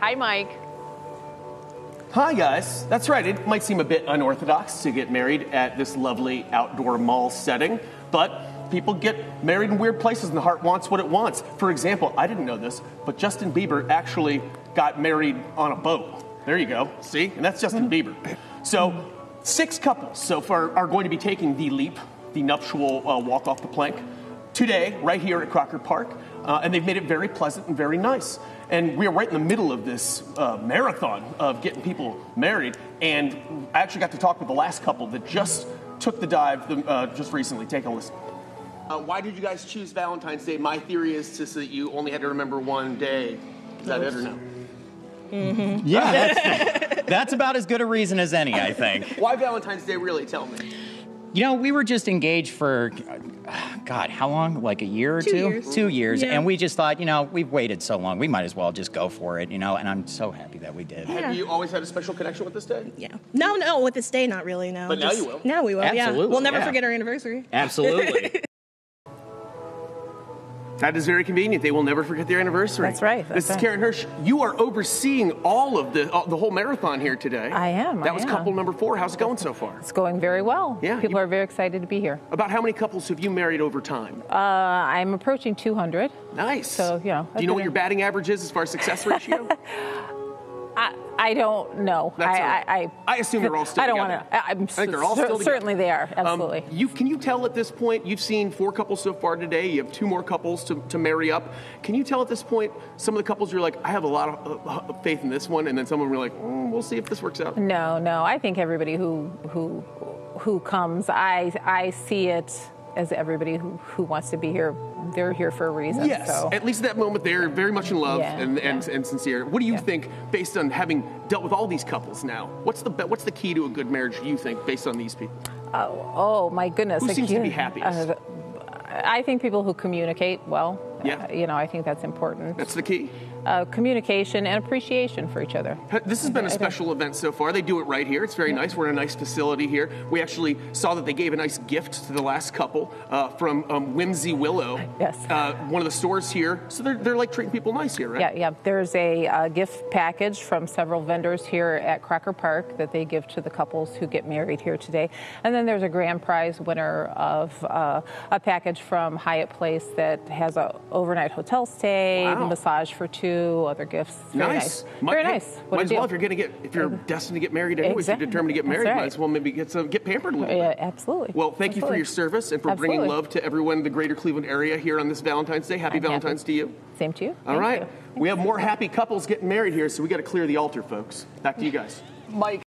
Hi, Mike. Hi, guys. That's right. It might seem a bit unorthodox to get married at this lovely outdoor mall setting, but people get married in weird places and the heart wants what it wants. For example, I didn't know this, but Justin Bieber actually got married on a boat. There you go. See? And that's Justin Bieber. So, six couples so far are going to be taking the leap, the nuptial uh, walk off the plank, today, right here at Crocker Park. Uh, and they've made it very pleasant and very nice. And we are right in the middle of this uh, marathon of getting people married. And I actually got to talk with the last couple that just took the dive uh, just recently. Take a listen. Uh, why did you guys choose Valentine's Day? My theory is to, so that you only had to remember one day. Is that it or no? Mm-hmm. Yeah, that's, that's about as good a reason as any, I think. Why Valentine's Day, really? Tell me. You know, we were just engaged for, God, how long? Like a year or Two two? years. Two years. Yeah. And we just thought, you know, we've waited so long, we might as well just go for it, you know, and I'm so happy that we did. Have you always had a special connection with this day? Yeah. No, no, with this day, not really. No. But now you will. Now we will. Yeah. Absolutely, We'll never yeah. forget our anniversary. Absolutely. That is very convenient. They will never forget their anniversary. That's right, that's this is. Karen Hirsch. You are overseeing all of the uh, the whole marathon here today. I am, That I was am. couple number four. How's it going so far? It's going very well. Yeah, People you- are very excited to be here. About how many couples have you married over time? Uh, I'm approaching 200. nice. so, you know, Do you know what your batting average is as far as success ratio? I, don't know. I, right. I, I, I assume they're all still I don't want to. I'm I think they're all cer- still. Certainly they are. Absolutely. Um, you can you tell at this point you've seen four couples so far today. You have two more couples to, to marry up. Can you tell at this point some of the couples you're like I have a lot of uh, uh, faith in this one, and then some of them are like mm, we'll see if this works out. No, no. I think everybody who who who comes, I I see it as everybody who, who wants to be here. They're here for a reason. Yes, So. at least at that moment they're very much in love Yeah, and, and, yeah. and sincere. What do you Yeah. think, based on having dealt with all these couples now? What's the what's the key to a good marriage? You think, based on these people? Oh, oh my goodness. Who seems to be happiest? uh, I think people who communicate well. Yeah. Uh, you know, I think that's important. That's the key. Uh, communication and appreciation for each other. This has been a special event so far. They do it right here. It's very nice. We're in a nice facility here. We actually saw that they gave a nice gift to the last couple uh, from um, Whimsy Willow. Yes. Uh, one of the stores here. So they're, they're like treating people nice here, right? Yeah, yeah. There's a uh, gift package from several vendors here at Crocker Park that they give to the couples who get married here today. And then there's a grand prize winner of uh, a package from Hyatt Place that has a overnight hotel stay, Wow. massage for two, other gifts. Very nice. Might- Very nice. What might a as well if you're gonna get if you're destined to get married anyway, if Exactly. you're determined to get married, right. might as well maybe get some get pampered a little Yeah, bit. absolutely. Well, thank you for your service and for bringing love to everyone in the greater Cleveland area here on this Valentine's Day. Happy I'm happy. Valentine's to you. Same to you. All Thank right. you. We have more happy couples getting married here, so we got to clear the altar, folks. Back to you guys. Mike,